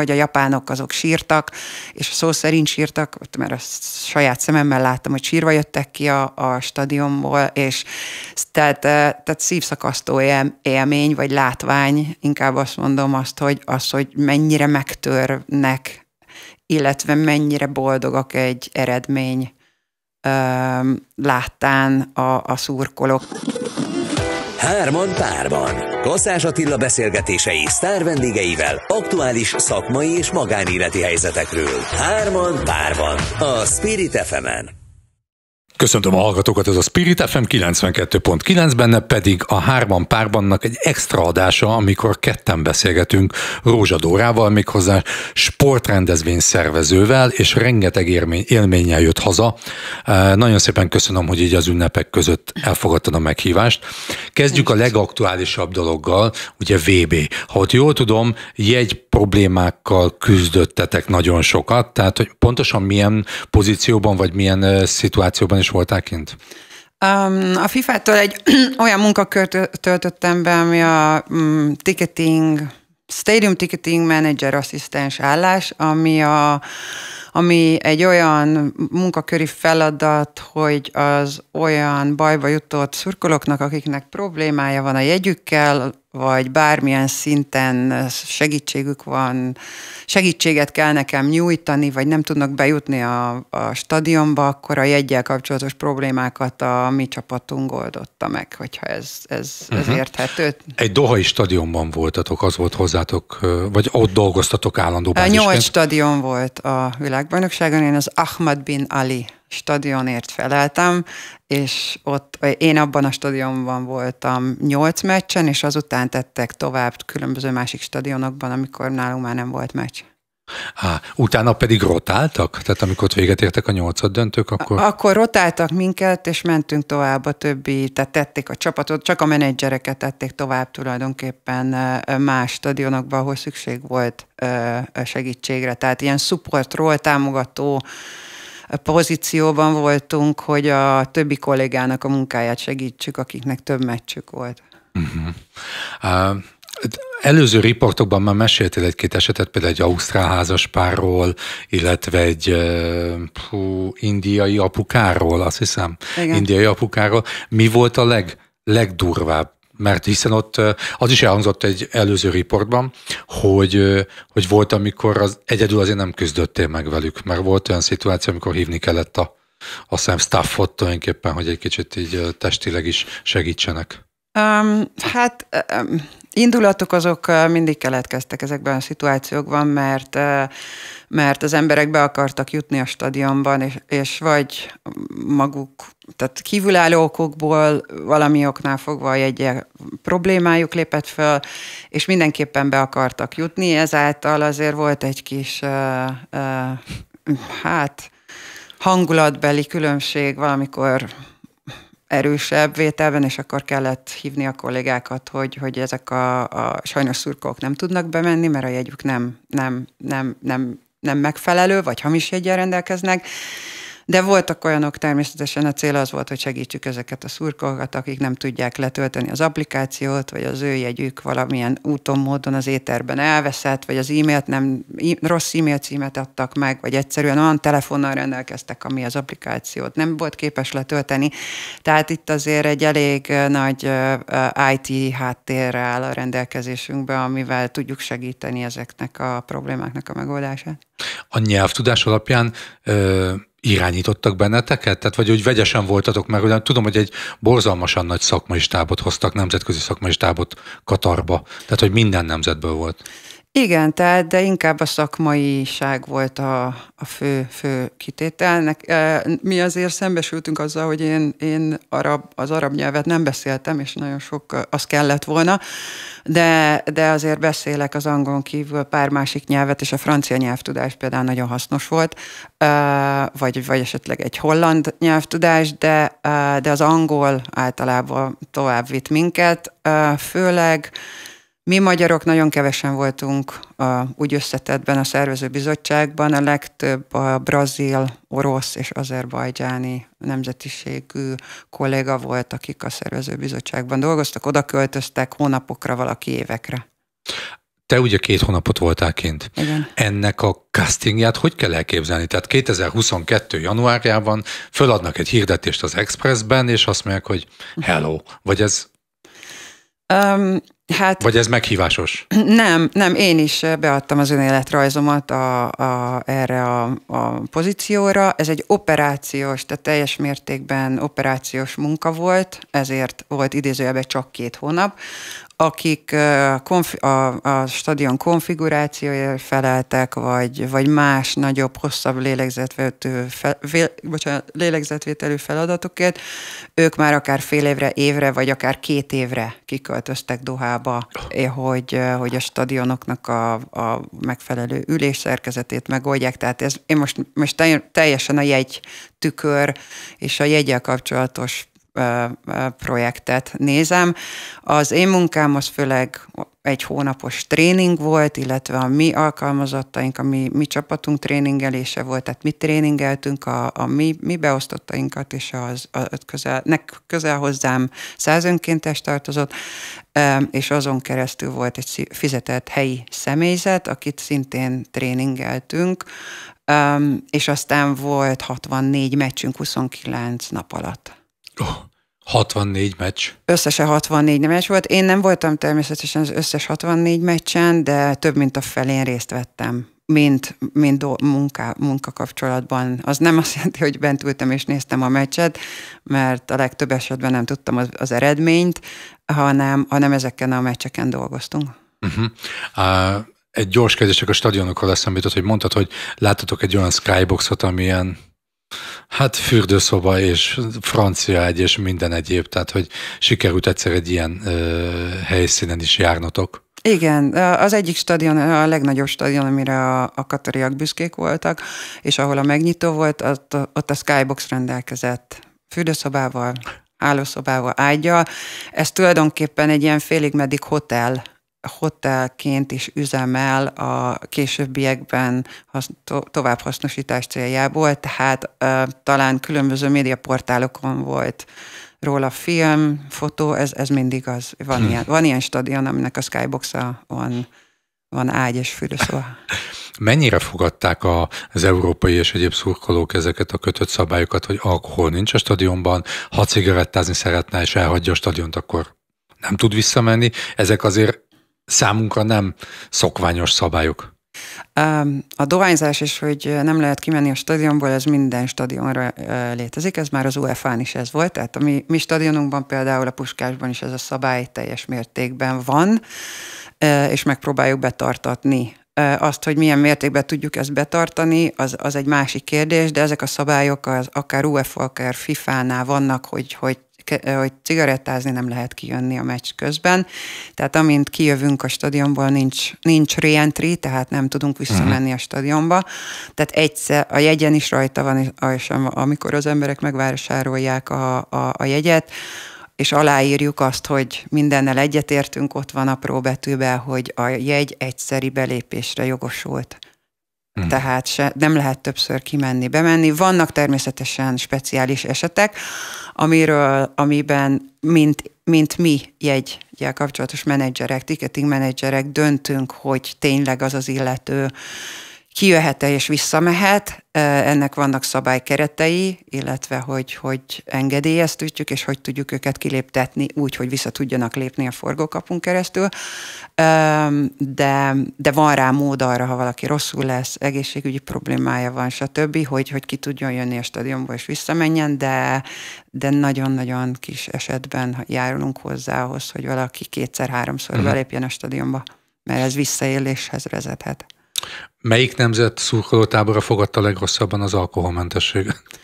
vagy a japánok azok sírtak, és szó szerint sírtak, mert a saját szememmel láttam, hogy sírva jöttek ki a, a stadionból, és tehát, tehát szívszakasztó élmény, vagy látvány, inkább azt mondom azt, hogy, az, hogy mennyire megtörnek, illetve mennyire boldogak egy eredmény láttán a, a szurkolók. Hárman párban. Kaszás Attila beszélgetései sztár vendégeivel aktuális szakmai és magánéleti helyzetekről. Hárman párban. A Spirit fm -en. Köszöntöm a hallgatókat, ez a Spirit FM 92.9, benne pedig a hárman párbannak egy extra adása, amikor ketten beszélgetünk Rózsa Dórával, méghozzá sportrendezvény szervezővel, és rengeteg élmény, élménnyel jött haza. Nagyon szépen köszönöm, hogy így az ünnepek között elfogadtad a meghívást. Kezdjük a legaktuálisabb dologgal, ugye VB. Ha ott jól tudom, jegy problémákkal küzdöttetek nagyon sokat, tehát hogy pontosan milyen pozícióban vagy milyen szituációban is voltál kint? Um, a FIFA-tól egy olyan munkakört töltöttem be, ami a um, ticketing, stadium ticketing manager asszisztens állás, ami a ami egy olyan munkaköri feladat, hogy az olyan bajba jutott szurkolóknak, akiknek problémája van a jegyükkel, vagy bármilyen szinten segítségük van, segítséget kell nekem nyújtani, vagy nem tudnak bejutni a, a stadionba, akkor a jegyel kapcsolatos problémákat a mi csapatunk oldotta meg, hogyha ez, ez, ez uh-huh. érthető. Egy dohai stadionban voltatok, az volt hozzátok, vagy ott dolgoztatok állandó bázisként? Nyolc stadion volt a világbajnokságon, én az Ahmad bin Ali stadionért feleltem, és ott én abban a stadionban voltam nyolc meccsen, és azután tettek tovább különböző másik stadionokban, amikor nálunk már nem volt meccs. Há, utána pedig rotáltak? Tehát amikor ott véget értek a nyolcad döntők, akkor... Akkor rotáltak minket, és mentünk tovább a többi, tehát tették a csapatot, csak a menedzsereket tették tovább tulajdonképpen más stadionokba, ahol szükség volt segítségre. Tehát ilyen supportról támogató pozícióban voltunk, hogy a többi kollégának a munkáját segítsük, akiknek több meccsük volt. Uh-huh. Uh, előző riportokban már meséltél egy-két esetet, például egy ausztrál házas párról, illetve egy uh, indiai apukáról, azt hiszem, Igen. indiai apukáról. Mi volt a leg, legdurvább mert hiszen ott az is elhangzott egy előző riportban, hogy, hogy volt, amikor az, egyedül azért nem küzdöttél meg velük, mert volt olyan szituáció, amikor hívni kellett a, a szem staffot tulajdonképpen, hogy egy kicsit így testileg is segítsenek. Um, hát um, indulatok azok mindig keletkeztek ezekben a szituációkban, mert mert az emberek be akartak jutni a stadionban, és, és vagy maguk, tehát kívülálló okokból valami oknál fogva egy problémájuk lépett föl, és mindenképpen be akartak jutni, ezáltal azért volt egy kis, hát hangulatbeli különbség valamikor erősebb vételben, és akkor kellett hívni a kollégákat, hogy, hogy ezek a, a sajnos szurkolók nem tudnak bemenni, mert a jegyük nem, nem, nem, nem nem megfelelő, vagy hamis jegyel rendelkeznek, de voltak olyanok, természetesen a cél az volt, hogy segítsük ezeket a szurkolókat, akik nem tudják letölteni az applikációt, vagy az ő jegyük valamilyen úton, módon az éterben elveszett, vagy az e-mailt nem, rossz e-mail címet adtak meg, vagy egyszerűen olyan telefonnal rendelkeztek, ami az applikációt nem volt képes letölteni. Tehát itt azért egy elég nagy IT háttérre áll a rendelkezésünkbe, amivel tudjuk segíteni ezeknek a problémáknak a megoldását. A nyelvtudás alapján irányítottak benneteket? Tehát vagy hogy vegyesen voltatok, mert ugye tudom, hogy egy borzalmasan nagy szakmai stábot hoztak, nemzetközi szakmai stábot Katarba. Tehát, hogy minden nemzetből volt. Igen, tehát, de inkább a szakmaiság volt a, a fő, fő kitételnek. Mi azért szembesültünk azzal, hogy én, én arab, az arab nyelvet nem beszéltem, és nagyon sok az kellett volna, de, de azért beszélek az angolon kívül pár másik nyelvet, és a francia nyelvtudás például nagyon hasznos volt, vagy, vagy esetleg egy holland nyelvtudás, de, de az angol általában tovább vitt minket, főleg mi magyarok nagyon kevesen voltunk a, úgy összetettben a szervezőbizottságban, a legtöbb a brazil, orosz és azerbajdzsáni nemzetiségű kolléga volt, akik a szervezőbizottságban dolgoztak, oda költöztek hónapokra, valaki évekre. te ugye két hónapot voltál kint. Igen. Ennek a castingját hogy kell elképzelni? Tehát 2022. januárjában föladnak egy hirdetést az Expressben, és azt mondják, hogy hello. Vagy ez, Um, hát vagy ez meghívásos? nem, nem, én is beadtam az önéletrajzomat a, a, erre a, a pozícióra. Ez egy operációs, tehát teljes mértékben operációs munka volt, ezért volt idézőjelben csak két hónap akik a, a stadion konfigurációjáért feleltek, vagy, vagy más nagyobb, hosszabb lélegzetvételű, fel, bocsánat, lélegzetvételű feladatokért, ők már akár fél évre, évre, vagy akár két évre kiköltöztek Dohába, hogy, hogy a stadionoknak a, a megfelelő ülésszerkezetét megoldják. Tehát ez, én most, most teljesen a jegy tükör és a jegyel kapcsolatos projektet nézem. Az én munkám az főleg egy hónapos tréning volt, illetve a mi alkalmazottaink, a mi, mi csapatunk tréningelése volt, tehát mi tréningeltünk a, a mi, mi beosztottainkat, és az, a, közel, nek közel hozzám száz önkéntes tartozott, és azon keresztül volt egy fizetett helyi személyzet, akit szintén tréningeltünk, és aztán volt 64 meccsünk 29 nap alatt. Oh, 64 meccs. Összesen 64 meccs volt. Én nem voltam természetesen az összes 64 meccsen, de több mint a felén részt vettem mint, mint munka, munka kapcsolatban. Az nem azt jelenti, hogy bent ültem és néztem a meccset, mert a legtöbb esetben nem tudtam az, az eredményt, hanem, hanem ezeken a meccseken dolgoztunk. Uh-huh. Uh, egy gyors kérdések a stadionokról eszembe jutott, hogy mondtad, hogy láttatok egy olyan skyboxot, amilyen Hát fürdőszoba és francia egy és minden egyéb, tehát hogy sikerült egyszer egy ilyen ö, helyszínen is járnotok. Igen, az egyik stadion, a legnagyobb stadion, amire a, a katariak büszkék voltak, és ahol a megnyitó volt, ott, ott a Skybox rendelkezett fürdőszobával, állószobával, ágyal. Ez tulajdonképpen egy ilyen félig meddig hotel hotelként is üzemel a későbbiekben to- továbbhasznosítás céljából, tehát uh, talán különböző médiaportálokon volt róla film, fotó, ez, ez mindig az. Van, hmm. ilyen, van ilyen stadion, aminek a skybox van, van ágy és fürdőszoba. Mennyire fogadták a, az európai és egyéb szurkolók ezeket a kötött szabályokat, hogy alkohol nincs a stadionban, ha cigarettázni szeretne és elhagyja a stadiont, akkor nem tud visszamenni. Ezek azért számunkra nem szokványos szabályok. A dohányzás is, hogy nem lehet kimenni a stadionból, ez minden stadionra létezik, ez már az UEFA-n is ez volt, tehát a mi, mi stadionunkban például a Puskásban is ez a szabály teljes mértékben van, és megpróbáljuk betartatni. Azt, hogy milyen mértékben tudjuk ezt betartani, az, az egy másik kérdés, de ezek a szabályok az akár UEFA, akár FIFA-nál vannak, hogy, hogy hogy cigarettázni nem lehet kijönni a meccs közben. Tehát amint kijövünk a stadionból, nincs, nincs reentry, tehát nem tudunk visszamenni a stadionba. Tehát egyszer a jegyen is rajta van, és amikor az emberek megvásárolják a, a, a jegyet, és aláírjuk azt, hogy mindennel egyetértünk, ott van apró betűben, hogy a jegy egyszeri belépésre jogosult. Hmm. Tehát se, nem lehet többször kimenni, bemenni. Vannak természetesen speciális esetek, amiről, amiben mint, mint mi jegyel kapcsolatos menedzserek, ticketing menedzserek döntünk, hogy tényleg az az illető kijöhet-e és visszamehet, ennek vannak szabálykeretei, illetve hogy, hogy engedélyeztetjük, és hogy tudjuk őket kiléptetni úgy, hogy vissza tudjanak lépni a forgókapunk keresztül. De, de van rá mód arra, ha valaki rosszul lesz, egészségügyi problémája van, stb., hogy, hogy ki tudjon jönni a stadionba és visszamenjen, de, de nagyon-nagyon kis esetben járulunk hozzá ahhoz, hogy valaki kétszer-háromszor uh-huh. belépjen a stadionba, mert ez visszaéléshez vezethet. Melyik nemzet szurkolótábora fogadta legrosszabban az alkoholmentességet?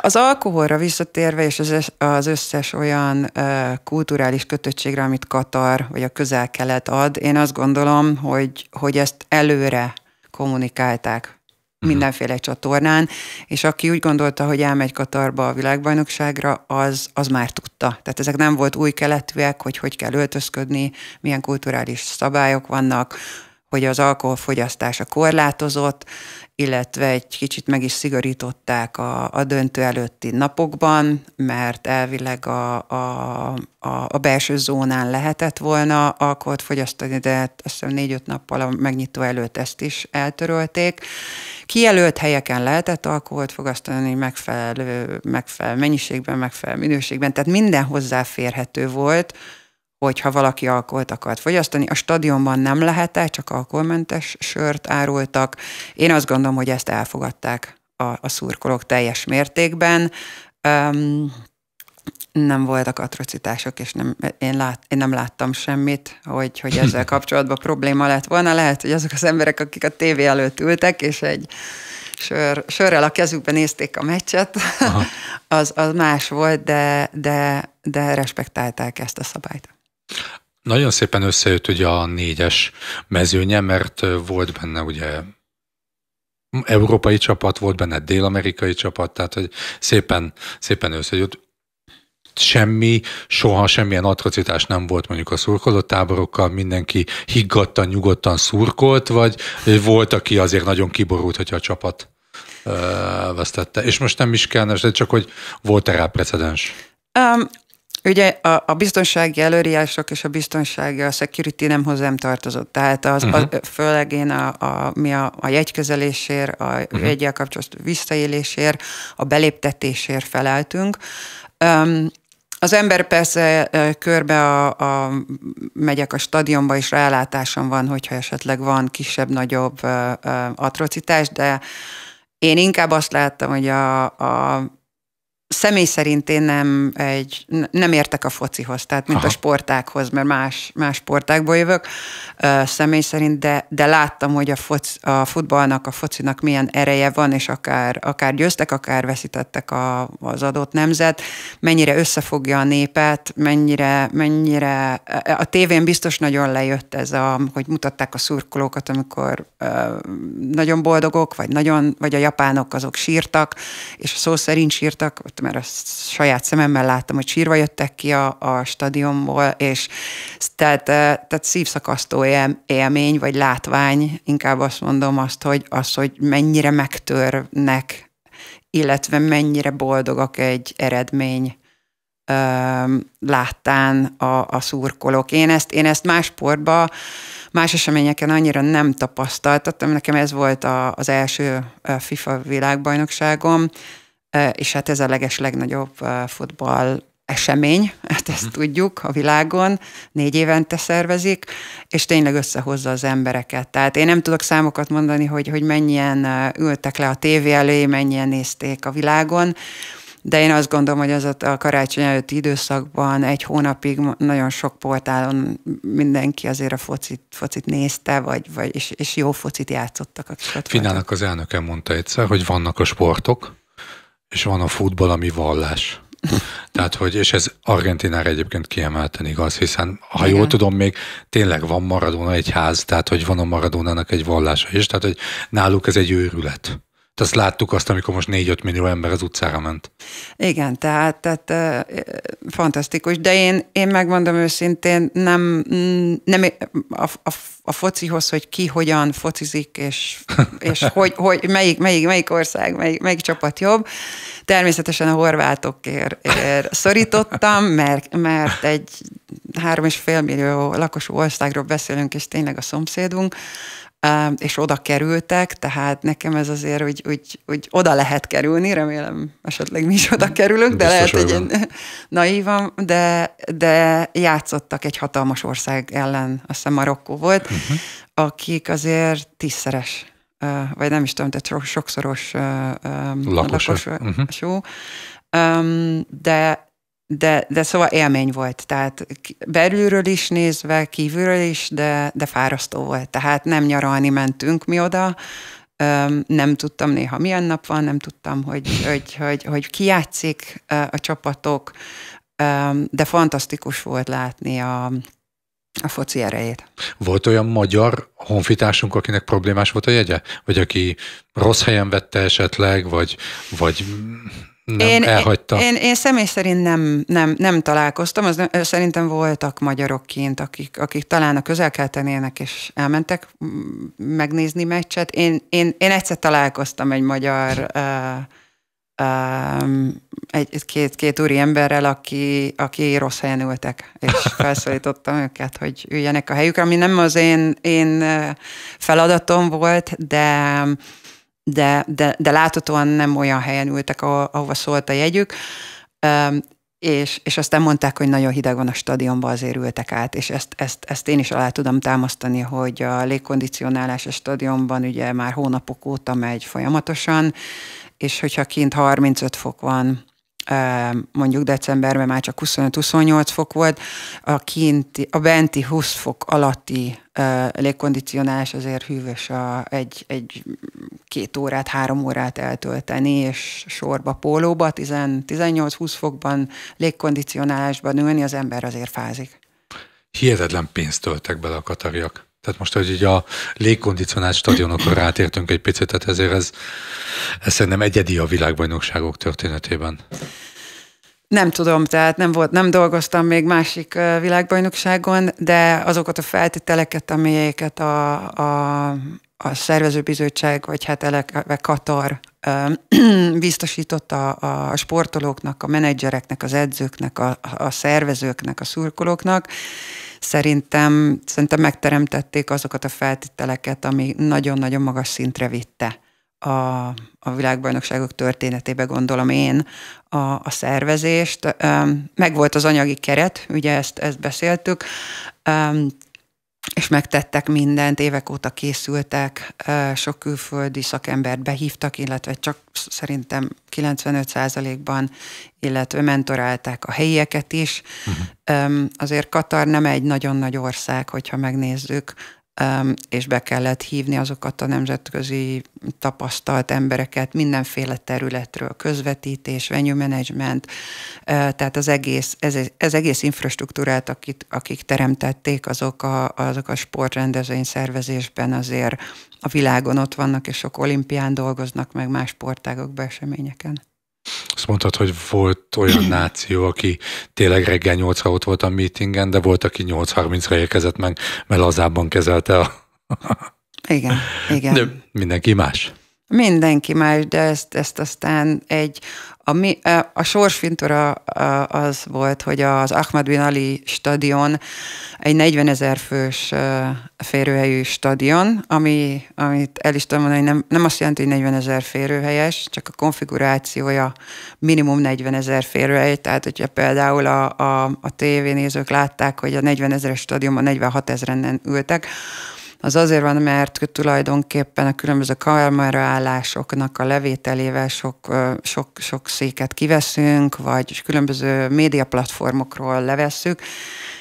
Az alkoholra visszatérve, és az, az összes olyan kulturális kötöttségre, amit Katar vagy a közel-kelet ad, én azt gondolom, hogy, hogy ezt előre kommunikálták mhm. mindenféle csatornán, és aki úgy gondolta, hogy elmegy Katarba a világbajnokságra, az, az már tudta. Tehát ezek nem volt új keletűek, hogy hogy kell öltözködni, milyen kulturális szabályok vannak, hogy az alkoholfogyasztása korlátozott, illetve egy kicsit meg is szigorították a, a döntő előtti napokban, mert elvileg a, a, a, a belső zónán lehetett volna alkoholt fogyasztani, de azt hiszem négy-öt nappal a megnyitó előtt ezt is eltörölték. Kijelölt helyeken lehetett alkoholt fogyasztani megfelelő, megfelelő mennyiségben, megfelelő minőségben, tehát minden hozzáférhető volt, hogyha valaki alkoholt akart fogyasztani. A stadionban nem lehetett, csak alkoholmentes sört árultak. Én azt gondolom, hogy ezt elfogadták a, a szurkolók teljes mértékben. Um, nem voltak atrocitások, és nem, én, lát, én nem láttam semmit, hogy, hogy ezzel kapcsolatban probléma lett volna. Lehet, hogy azok az emberek, akik a tévé előtt ültek, és egy sör, sörrel a kezükben nézték a meccset, az, az más volt, de, de, de respektálták ezt a szabályt. Nagyon szépen összejött ugye a négyes mezőnye, mert volt benne ugye európai csapat, volt benne dél-amerikai csapat, tehát hogy szépen, szépen összejött. Semmi, soha semmilyen atrocitás nem volt mondjuk a szurkoló táborokkal, mindenki higgadtan, nyugodtan szurkolt, vagy volt, aki azért nagyon kiborult, hogyha a csapat vesztette. És most nem is kell, csak hogy volt-e rá precedens? Um, Ugye a, a biztonsági előírások és a biztonsági, a security nem hozzám tartozott. Tehát az, uh-huh. a, főleg én a, a, mi a, a jegykezelésért, a uh-huh. jegyel kapcsolatos visszaélésért, a beléptetésért feleltünk. Um, az ember persze körbe a, a, megyek a stadionba, és rálátásom van, hogyha esetleg van kisebb-nagyobb atrocitás, de én inkább azt láttam, hogy a, a Személy szerint én nem, egy, nem értek a focihoz, tehát mint Aha. a sportákhoz, mert más, más sportákból jövök uh, személy szerint, de, de láttam, hogy a, foc, a futballnak, a focinak milyen ereje van, és akár, akár győztek, akár veszítettek a, az adott nemzet, mennyire összefogja a népet, mennyire, mennyire a tévén biztos nagyon lejött ez, a, hogy mutatták a szurkolókat, amikor uh, nagyon boldogok, vagy, nagyon, vagy a japánok azok sírtak, és a szó szerint sírtak, mert azt saját szememmel láttam, hogy sírva jöttek ki a, a stadionból, és tehát, tehát szívszakasztó élmény, vagy látvány, inkább azt mondom azt, hogy, az, hogy mennyire megtörnek, illetve mennyire boldogak egy eredmény láttán a, a szurkolók. Én ezt, én ezt más sportban, más eseményeken annyira nem tapasztaltattam. Nekem ez volt a, az első FIFA világbajnokságom, és hát ez a leges legnagyobb futball esemény, hát ezt uh-huh. tudjuk a világon, négy évente szervezik, és tényleg összehozza az embereket. Tehát én nem tudok számokat mondani, hogy, hogy mennyien ültek le a tévé elé, mennyien nézték a világon, de én azt gondolom, hogy az a karácsony előtti időszakban egy hónapig nagyon sok portálon mindenki azért a focit, focit nézte, vagy, vagy és, és jó focit játszottak. Finának az elnöke mondta egyszer, hogy vannak a sportok, és van a futball, ami vallás. Tehát, hogy, és ez Argentinára egyébként kiemelten igaz, hiszen ha Igen. jól tudom, még tényleg van Maradona egy ház, tehát, hogy van a Maradónának egy vallása is, tehát, hogy náluk ez egy őrület. Tehát láttuk azt, amikor most 4-5 millió ember az utcára ment. Igen, tehát, tehát e, fantasztikus, de én, én megmondom őszintén, nem, nem a, a, a focihoz, hogy ki hogyan focizik, és, és hogy, hogy melyik, melyik, melyik ország, melyik, melyik csapat jobb. Természetesen a horvátokért ér szorítottam, mert, mert egy három és fél millió lakosú országról beszélünk, és tényleg a szomszédunk és oda kerültek, tehát nekem ez azért, hogy, hogy, hogy oda lehet kerülni, remélem esetleg mi is oda kerülünk, de Biztos lehet, hogy én naívan, de, de játszottak egy hatalmas ország ellen, azt hiszem Marokkó volt, uh-huh. akik azért tízszeres vagy nem is tudom, tehát sokszoros lakosú, uh-huh. de de, de szóval élmény volt, tehát belülről is nézve, kívülről is, de, de fárasztó volt. Tehát nem nyaralni mentünk mi oda, nem tudtam néha milyen nap van, nem tudtam, hogy, hogy, hogy, hogy ki játszik a csapatok, de fantasztikus volt látni a, a foci erejét. Volt olyan magyar honfitársunk, akinek problémás volt a jegye? Vagy aki rossz helyen vette esetleg, vagy, vagy nem én, elhagyta? Én, én személy szerint nem, nem, nem találkoztam, az, szerintem voltak magyarok kint, akik, akik talán a közelkeltenének és elmentek megnézni meccset. Én, én, én egyszer találkoztam egy magyar uh, egy, két, két úri emberrel, aki, aki rossz helyen ültek, és felszólítottam őket, hogy üljenek a helyükre, ami nem az én, én feladatom volt, de, de, de, de láthatóan nem olyan helyen ültek, ahova, ahova szólt a jegyük, és, és aztán mondták, hogy nagyon hideg van a stadionban, azért ültek át, és ezt, ezt, ezt én is alá tudom támasztani, hogy a légkondicionálás a stadionban ugye már hónapok óta megy folyamatosan, és hogyha kint 35 fok van, mondjuk decemberben már csak 25-28 fok volt, a, kinti, a benti 20 fok alatti légkondicionálás azért hűvös a, egy, egy két órát, három órát eltölteni, és sorba pólóba, 18-20 fokban légkondicionálásban ülni, az ember azért fázik. Hihetetlen pénzt töltek bele a katariak. Tehát most, hogy így a légkondicionált stadionokra rátértünk egy picit, tehát ezért ez, ez szerintem egyedi a világbajnokságok történetében. Nem tudom, tehát nem volt, nem dolgoztam még másik világbajnokságon, de azokat a feltételeket, amelyeket a, a, a szervezőbizottság, vagy hát eleve Katar biztosított a, a sportolóknak, a menedzsereknek, az edzőknek, a, a szervezőknek, a szurkolóknak, szerintem, szerintem megteremtették azokat a feltételeket, ami nagyon-nagyon magas szintre vitte a, a világbajnokságok történetébe, gondolom én, a, a szervezést. Meg volt az anyagi keret, ugye ezt, ezt beszéltük, és megtettek mindent, évek óta készültek, sok külföldi szakembert behívtak, illetve csak szerintem 95%-ban, illetve mentorálták a helyieket is. Uh-huh. Azért Katar nem egy nagyon nagy ország, hogyha megnézzük, és be kellett hívni azokat a nemzetközi tapasztalt embereket mindenféle területről, közvetítés, venue management, tehát az egész, ez, ez egész infrastruktúrát, akik, akik teremtették, azok a, azok a sportrendezvény szervezésben azért a világon ott vannak, és sok olimpián dolgoznak, meg más sportágokban, eseményeken. Azt mondtad, hogy volt olyan náció, aki tényleg reggel 8 ott volt a meetingen, de volt, aki 8.30-ra érkezett meg, mert lazábban kezelte a... igen, igen. De mindenki más. Mindenki más, de ezt, ezt aztán egy a, mi, a sorsfintora az volt, hogy az Ahmad bin Ali stadion egy 40 ezer fős férőhelyű stadion, ami, amit el is tudom mondani, nem, nem azt jelenti, hogy 40 ezer férőhelyes, csak a konfigurációja minimum 40 ezer férőhely, tehát hogyha például a, a, a tévénézők látták, hogy a 40 ezeres stadionban 46 ezeren ültek, az azért van, mert tulajdonképpen a különböző kameraállásoknak a levételével sok, sok, sok széket kiveszünk, vagy különböző médiaplatformokról levesszük,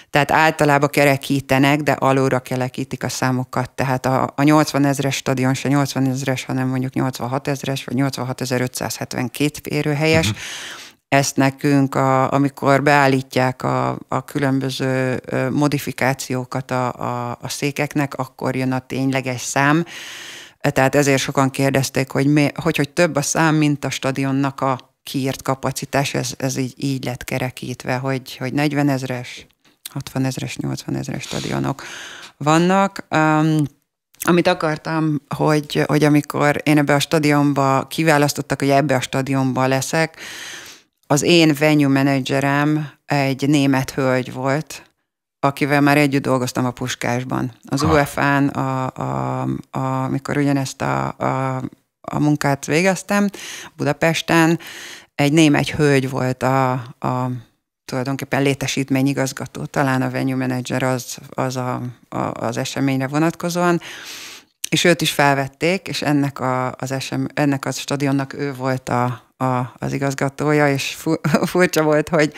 tehát általában kerekítenek, de alulra kerekítik a számokat. Tehát a, a 80 ezres stadion se 80 ezres, hanem mondjuk 86 ezres, vagy 86.572 férőhelyes. Uh-huh ezt nekünk, a, amikor beállítják a, a különböző modifikációkat a, a, a székeknek, akkor jön a tényleges szám. Tehát ezért sokan kérdezték, hogy, mi, hogy, hogy több a szám, mint a stadionnak a kiírt kapacitás, ez, ez így, így lett kerekítve, hogy, hogy 40 ezres, 60 ezres, 80 ezres stadionok vannak. Um, amit akartam, hogy, hogy amikor én ebbe a stadionba kiválasztottak, hogy ebbe a stadionba leszek, az én venue menedzserem egy német hölgy volt, akivel már együtt dolgoztam a Puskásban. Az. UEFA-n, a, a, a, amikor ugyanezt a, a, a munkát végeztem Budapesten, egy német hölgy volt a, a tulajdonképpen létesítményigazgató, talán a venue manager az, az a, a, az eseményre vonatkozóan, és őt is felvették, és ennek, a, az esem, ennek a stadionnak ő volt a, a, az igazgatója, és furcsa volt, hogy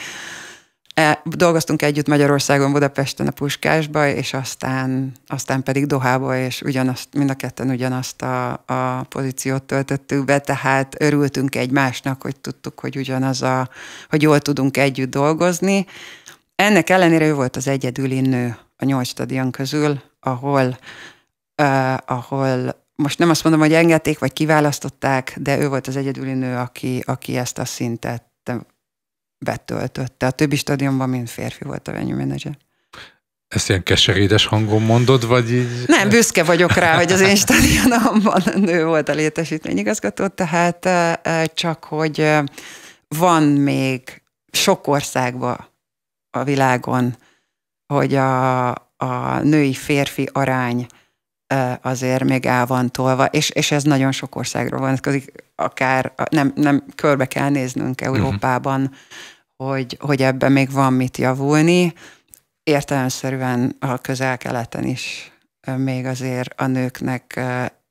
e, dolgoztunk együtt Magyarországon, Budapesten a Puskásba, és aztán, aztán pedig Dohába, és ugyanazt, mind a ketten ugyanazt a, a pozíciót töltöttük be, tehát örültünk egymásnak, hogy tudtuk, hogy ugyanaz a, hogy jól tudunk együtt dolgozni. Ennek ellenére ő volt az egyedüli nő a nyolc stadion közül, ahol, uh, ahol most nem azt mondom, hogy engedték, vagy kiválasztották, de ő volt az egyedüli nő, aki, aki ezt a szintet betöltötte. A többi stadionban mind férfi volt a venue manager. Ezt ilyen keserédes hangon mondod, vagy így? Nem, büszke vagyok rá, hogy az én stadionomban nő volt a létesítményigazgató, tehát csak, hogy van még sok országban a világon, hogy a, a női-férfi arány azért még el van tolva, és, és ez nagyon sok országról vonatkozik, akár nem, nem körbe kell néznünk mhm. Európában, uh-huh. hogy, hogy ebben még van mit javulni. Értelemszerűen a közel-keleten is még azért a nőknek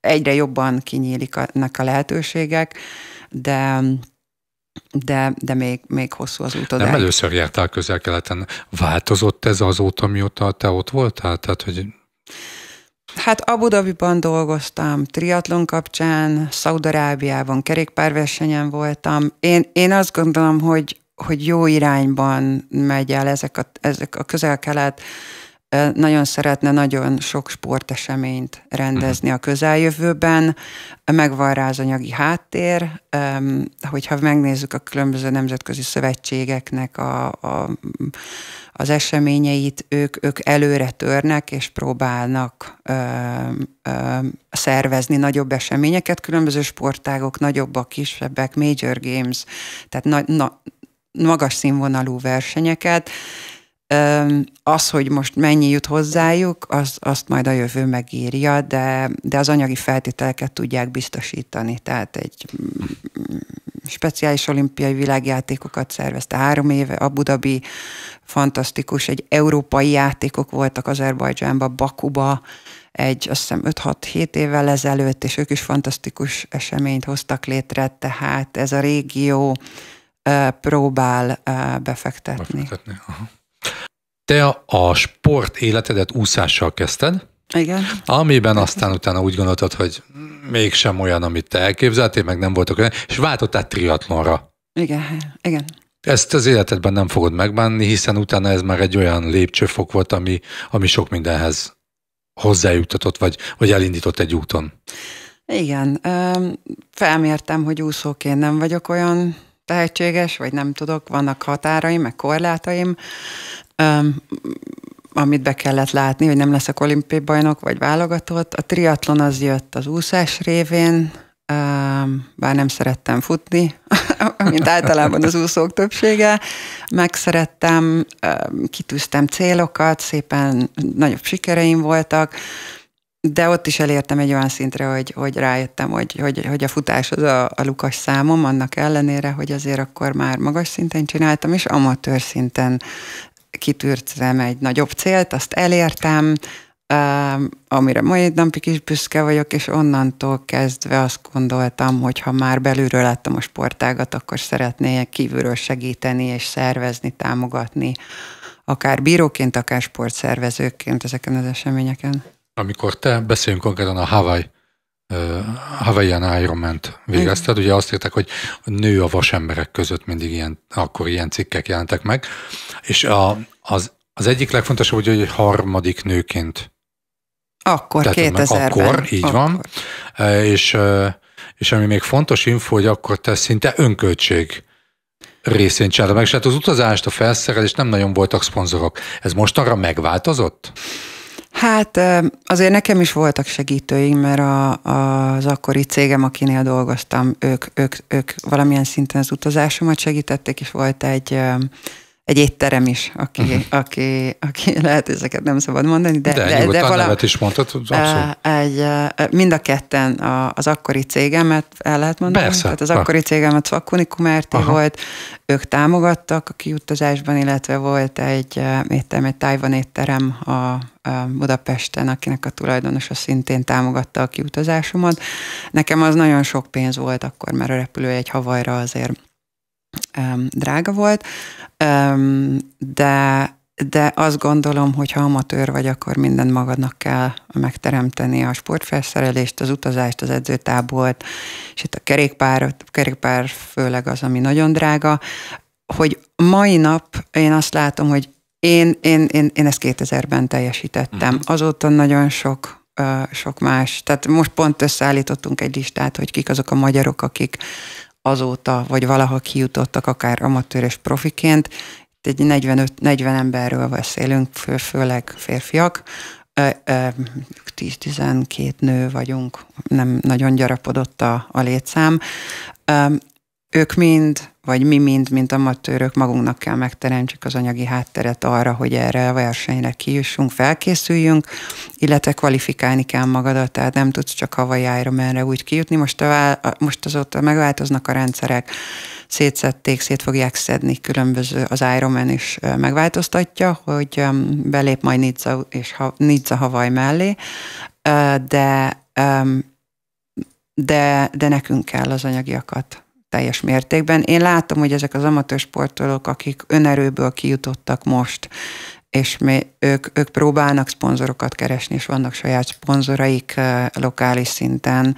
egyre jobban kinyílik a, a lehetőségek, de de, de még, még hosszú az út. Nem először jártál közel-keleten. Változott ez azóta, mióta te ott voltál? Tehát, hogy Hát Abu Dhabiban dolgoztam, triatlon kapcsán, Szaudarábiában kerékpárversenyen voltam. Én, én azt gondolom, hogy, hogy jó irányban megy el ezek a, ezek a közel-kelet, nagyon szeretne nagyon sok sporteseményt rendezni a közeljövőben, megvan rá az anyagi háttér, hogyha megnézzük a különböző nemzetközi szövetségeknek a, a, az eseményeit, ők, ők előre törnek és próbálnak ö, ö, szervezni nagyobb eseményeket, különböző sportágok, nagyobbak, kisebbek, major games, tehát na, na, magas színvonalú versenyeket, az, hogy most mennyi jut hozzájuk, az, azt majd a jövő megírja, de, de az anyagi feltételeket tudják biztosítani. Tehát egy speciális olimpiai világjátékokat szervezte három éve, Abu Dhabi, fantasztikus, egy európai játékok voltak Azerbajdzsánban, Bakuba, egy azt hiszem 5-6-7 évvel ezelőtt, és ők is fantasztikus eseményt hoztak létre, tehát ez a régió próbál befektetni. befektetni aha. Te a sport életedet úszással kezdted, igen. Amiben aztán utána úgy gondoltad, hogy mégsem olyan, amit te elképzeltél, meg nem voltak olyan, és váltottál triatlonra. Igen, igen. Ezt az életedben nem fogod megbánni, hiszen utána ez már egy olyan lépcsőfok volt, ami, ami sok mindenhez hozzájuttatott, vagy, vagy elindított egy úton. Igen, felmértem, hogy úszóként nem vagyok olyan tehetséges, vagy nem tudok, vannak határaim, meg korlátaim, amit be kellett látni, hogy nem leszek olimpiai bajnok, vagy válogatott. A triatlon az jött az úszás révén, bár nem szerettem futni, mint általában az úszók többsége, megszerettem, kitűztem célokat, szépen nagyobb sikereim voltak, de ott is elértem egy olyan szintre, hogy, hogy rájöttem, hogy, hogy, hogy a futás az a, a lukas számom, annak ellenére, hogy azért akkor már magas szinten csináltam, és amatőr szinten kitűrtem egy nagyobb célt, azt elértem, amire mai napig is büszke vagyok, és onnantól kezdve azt gondoltam, hogy ha már belülről láttam a sportágat, akkor szeretnék kívülről segíteni és szervezni, támogatni, akár bíróként, akár sportszervezőként ezeken az eseményeken. Amikor te beszélünk konkrétan a Hawaii Hawaiian ironman végezted. Ugye azt írták, hogy nő a vasemberek között mindig ilyen, akkor ilyen cikkek jelentek meg. És a, az, az egyik legfontosabb, hogy, hogy harmadik nőként akkor, 2000-ben. Akkor, így akkor. van. És, és ami még fontos info, hogy akkor te szinte önköltség részén csináltad meg, és hát az utazást, a felszerelést nem nagyon voltak szponzorok. Ez most arra megváltozott? Hát azért nekem is voltak segítőim, mert a, az akkori cégem, akinél dolgoztam, ők, ők, ők valamilyen szinten az utazásomat segítették, és volt egy egy étterem is, aki, uh-huh. aki, aki lehet, ezeket nem szabad mondani, de, de, de, de valami, is mondtad, abszolút. Egy, mind a ketten az akkori cégemet el lehet mondani, Persze, tehát az akkori cégemet Szakunikum RT volt, ők támogattak a kiutazásban, illetve volt egy étterem, egy Tájvan étterem a, Budapesten, akinek a tulajdonosa szintén támogatta a kiutazásomat. Nekem az nagyon sok pénz volt akkor, mert a repülő egy havajra azért drága volt, de, de azt gondolom, hogy ha amatőr vagy, akkor mindent magadnak kell megteremteni a sportfelszerelést, az utazást, az edzőtábort, és itt a kerékpár, a kerékpár főleg az, ami nagyon drága, hogy mai nap én azt látom, hogy én, én, én, én ezt 2000-ben teljesítettem. Uh-huh. Azóta nagyon sok sok más. Tehát most pont összeállítottunk egy listát, hogy kik azok a magyarok, akik azóta, vagy valaha kijutottak, akár amatőr profiként. Itt egy 45, 40 emberről beszélünk, fő, főleg férfiak, 10-12 nő vagyunk, nem nagyon gyarapodott a, a létszám. Ők mind vagy mi mind, mint amatőrök magunknak kell megteremtsük az anyagi hátteret arra, hogy erre a versenyre kijussunk, felkészüljünk, illetve kvalifikálni kell magadat, tehát nem tudsz csak havai Ironmanre úgy kijutni. Most, a, most azóta megváltoznak a rendszerek, szétszették, szét fogják szedni, különböző az Ironman is megváltoztatja, hogy belép majd Nizza és Nizza Havaj mellé, de de, de nekünk kell az anyagiakat teljes mértékben. Én látom, hogy ezek az amatőr sportolók, akik önerőből kijutottak most, és mi, ők, ők próbálnak szponzorokat keresni, és vannak saját szponzoraik lokális szinten,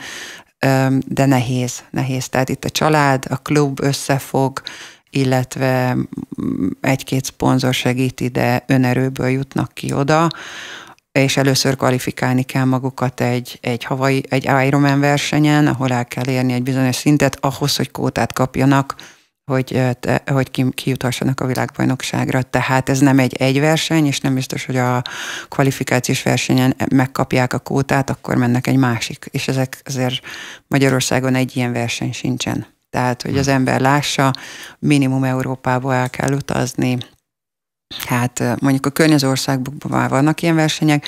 de nehéz, nehéz. Tehát itt a család, a klub összefog, illetve egy-két szponzor segíti, de önerőből jutnak ki oda és először kvalifikálni kell magukat egy, egy havai, egy Ironman versenyen, ahol el kell érni egy bizonyos szintet, ahhoz, hogy kótát kapjanak, hogy, hogy ki, kijuthassanak a világbajnokságra. Tehát ez nem egy egy verseny, és nem biztos, hogy a kvalifikációs versenyen megkapják a kótát, akkor mennek egy másik. És ezek azért Magyarországon egy ilyen verseny sincsen. Tehát, hogy az ember lássa, minimum Európába el kell utazni, Hát mondjuk a környező országokban már vannak ilyen versenyek,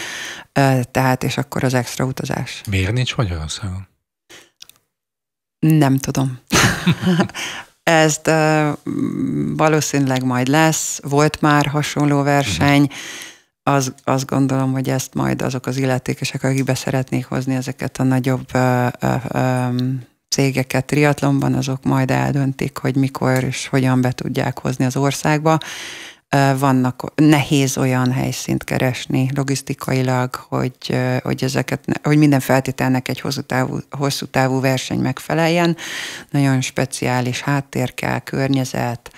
tehát és akkor az extra utazás. Miért nincs Magyarországon? Nem tudom. Ezt valószínűleg majd lesz, volt már hasonló verseny, az, azt gondolom, hogy ezt majd azok az illetékesek, akik be szeretnék hozni ezeket a nagyobb ö, ö, ö, cégeket triatlonban, azok majd eldöntik, hogy mikor és hogyan be tudják hozni az országba vannak, nehéz olyan helyszínt keresni logisztikailag, hogy, hogy, ezeket, hogy minden feltételnek egy hosszú távú, hosszú távú verseny megfeleljen. Nagyon speciális háttér kell, környezet,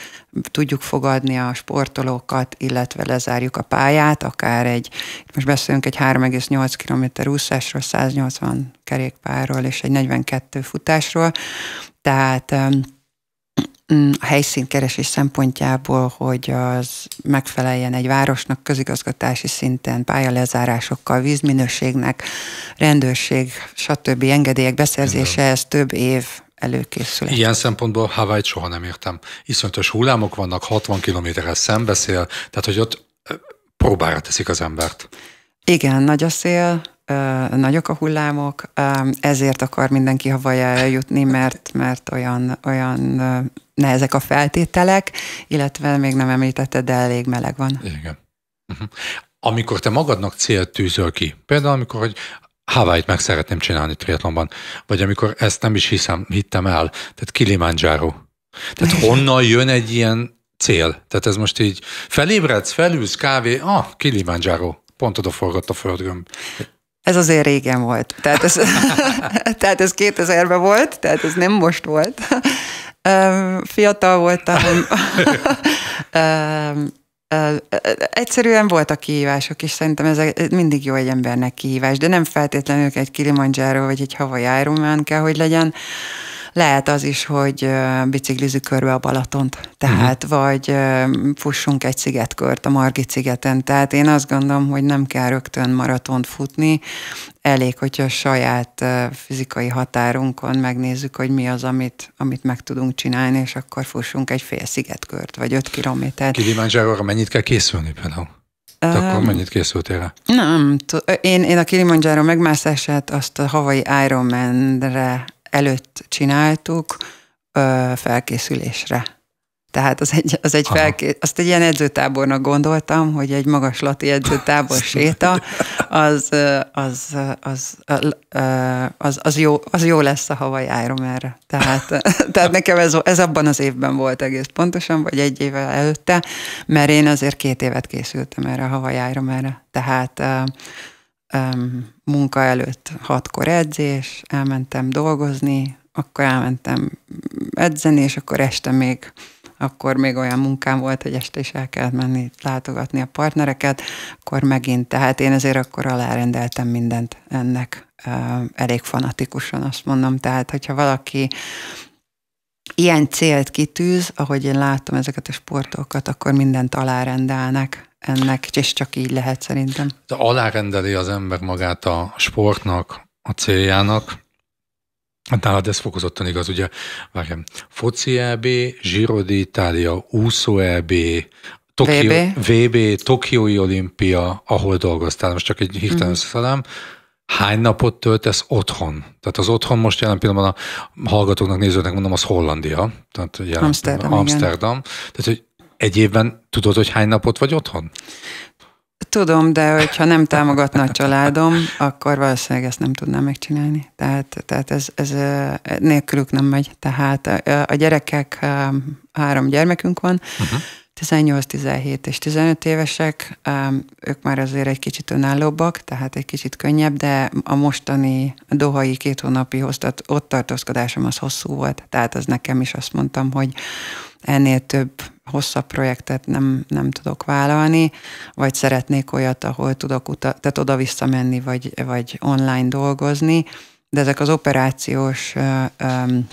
tudjuk fogadni a sportolókat, illetve lezárjuk a pályát, akár egy, most beszélünk egy 3,8 km úszásról, 180 kerékpárról és egy 42 futásról, tehát a helyszínkeresés szempontjából, hogy az megfeleljen egy városnak közigazgatási szinten, pályalezárásokkal, vízminőségnek, rendőrség, stb. engedélyek beszerzése, ez több év előkészület. Ilyen szempontból Hawaii soha nem értem. Iszonyatos hullámok vannak, 60 kilométerre szembeszél, tehát hogy ott próbára teszik az embert. Igen, nagy a szél, nagyok a hullámok, ezért akar mindenki Havajára jutni, mert, mert olyan, olyan nehezek a feltételek, illetve még nem említetted, de elég meleg van. Igen. Uh-huh. Amikor te magadnak célt tűzöl ki, például amikor, hogy Hawaii-t meg szeretném csinálni triatlonban, vagy amikor ezt nem is hiszem, hittem el, tehát Kilimanjaro. Tehát honnan jön egy ilyen cél? Tehát ez most így felébredsz, felülsz, kávé, ah, Kilimanjaro, pont oda forgott a földgömb. Ez azért régen volt. Tehát ez, tehát ez 2000-ben volt, tehát ez nem most volt. Fiatal voltam. Egyszerűen voltak kihívások, és szerintem ez mindig jó egy embernek kihívás, de nem feltétlenül egy Kilimanjaro vagy egy Hawaii Ironman kell, hogy legyen, lehet az is, hogy biciklizünk körbe a Balatont, tehát uh-huh. vagy fussunk egy szigetkört a Margit szigeten. Tehát én azt gondolom, hogy nem kell rögtön maratont futni, elég, hogyha a saját fizikai határunkon megnézzük, hogy mi az, amit, amit meg tudunk csinálni, és akkor fussunk egy fél szigetkört, vagy öt kilométert. Kilimanjaro-ra mennyit kell készülni például? Te um, akkor mennyit készültél rá? Nem, én, én a Kilimanjaro megmászását azt a Hawaii Ironman-re előtt csináltuk ö, felkészülésre. Tehát az egy, az egy felké, azt egy ilyen edzőtábornak gondoltam, hogy egy magaslati edzőtábor séta, az, az, az, az, az, jó, az jó lesz a Hawaii Ironmanre. Tehát, tehát nekem ez, ez abban az évben volt egész pontosan, vagy egy évvel előtte, mert én azért két évet készültem erre a Hawaii Ironmanre. Tehát munka előtt hatkor edzés, elmentem dolgozni, akkor elmentem edzeni, és akkor este még akkor még olyan munkám volt, hogy este is el kellett menni látogatni a partnereket, akkor megint, tehát én ezért akkor alárendeltem mindent ennek elég fanatikusan, azt mondom. Tehát, hogyha valaki ilyen célt kitűz, ahogy én látom ezeket a sportokat, akkor mindent alárendelnek ennek, és csak így lehet szerintem. De alárendeli az ember magát a sportnak, a céljának, Hát nálad ez fokozottan igaz, ugye, várjam, foci EB, Giro d'Italia, úszó EB, Tokio, VB. VB, Tokiói olimpia, ahol dolgoztál, most csak egy hirtelen mm. összeszedem, hány napot töltesz otthon? Tehát az otthon most jelen pillanatban a hallgatóknak, nézőknek mondom, az Hollandia. Tehát jelen Amsterdam, Amsterdam. Igen. Tehát, hogy egy évben tudod, hogy hány napot vagy otthon? Tudom, de hogyha nem támogatna a családom, akkor valószínűleg ezt nem tudnám megcsinálni. Tehát, tehát ez, ez nélkülük nem megy. Tehát a gyerekek, három gyermekünk van, uh-huh. 18, 17 és 15 évesek, ők már azért egy kicsit önállóbbak, tehát egy kicsit könnyebb, de a mostani dohai két hónapi ott tartózkodásom az hosszú volt, tehát az nekem is azt mondtam, hogy ennél több hosszabb projektet nem, nem tudok vállalni, vagy szeretnék olyat, ahol tudok uta, tehát oda-vissza menni, vagy, vagy online dolgozni, de ezek az operációs um,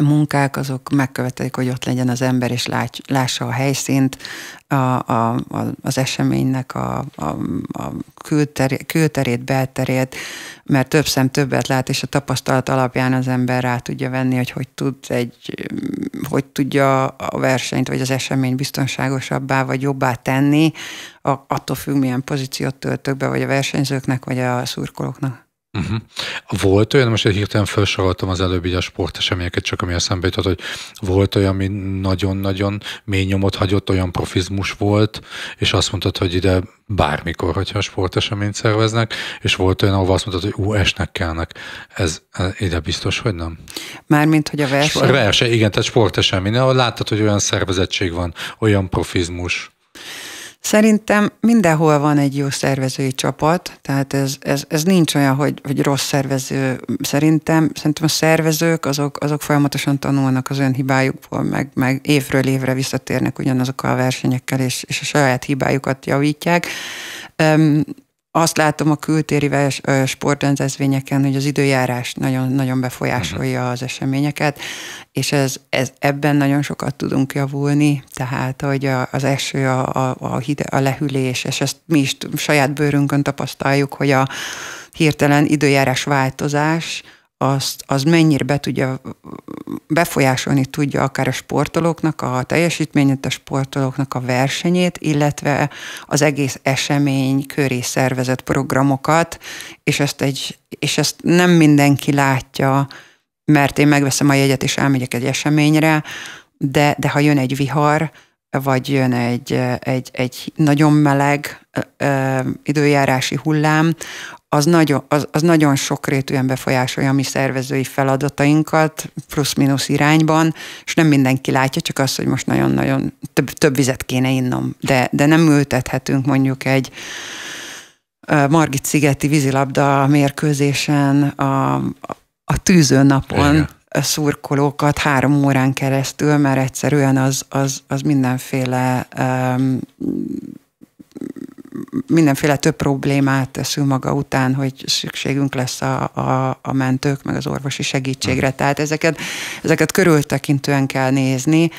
munkák azok megkövetelik, hogy ott legyen az ember, és lássa a helyszínt, a, a, a, az eseménynek a, a, a külterét, külterét, belterét, mert több szem többet lát, és a tapasztalat alapján az ember rá tudja venni, hogy hogy, tud egy, hogy tudja a versenyt, vagy az esemény biztonságosabbá, vagy jobbá tenni, attól függ, milyen pozíciót töltök be, vagy a versenyzőknek, vagy a szurkolóknak. Uh-huh. Volt olyan, most hirtelen felsoroltam az előbb így a sporteseményeket, csak ami eszembe jutott, hogy volt olyan, ami nagyon-nagyon mély nyomot hagyott, olyan profizmus volt, és azt mondtad, hogy ide bármikor, hogyha a sporteseményt szerveznek, és volt olyan, ahol azt mondtad, hogy ú, esnek kellnek. Ez, ez ide biztos, hogy nem? Mármint, hogy a verseny? A verseny, igen, tehát sportesemény, ahol láttad, hogy olyan szervezettség van, olyan profizmus. Szerintem mindenhol van egy jó szervezői csapat, tehát ez, ez, ez nincs olyan, hogy, hogy rossz szervező. Szerintem, szerintem a szervezők azok, azok folyamatosan tanulnak az ön hibájukból, meg, meg évről évre visszatérnek ugyanazokkal a versenyekkel, és, és a saját hibájukat javítják. Azt látom a kültéri sportrendezvényeken, hogy az időjárás nagyon, nagyon befolyásolja mhm. az eseményeket, és ez, ez, ebben nagyon sokat tudunk javulni, tehát hogy a, az eső, a, a, a, hide, a lehűlés, és ezt mi is saját bőrünkön tapasztaljuk, hogy a hirtelen időjárás változás, azt, az mennyire be tudja, befolyásolni tudja akár a sportolóknak a teljesítményét, a sportolóknak a versenyét, illetve az egész esemény köré szervezett programokat, és ezt, egy, és ezt nem mindenki látja, mert én megveszem a jegyet és elmegyek egy eseményre, de, de ha jön egy vihar, vagy jön egy, egy, egy nagyon meleg ö, időjárási hullám, az nagyon, az, az nagyon sokrétűen befolyásolja a mi szervezői feladatainkat, plusz-minusz irányban, és nem mindenki látja, csak azt, hogy most nagyon-nagyon több, több vizet kéne innom. De, de nem ültethetünk mondjuk egy Margit-szigeti vízilabda mérkőzésen a, a tűző napon Igen szurkolókat három órán keresztül, mert egyszerűen az, az, az mindenféle um, mindenféle több problémát teszünk maga után, hogy szükségünk lesz a, a, a mentők, meg az orvosi segítségre. Tehát ezeket, ezeket körültekintően kell nézni.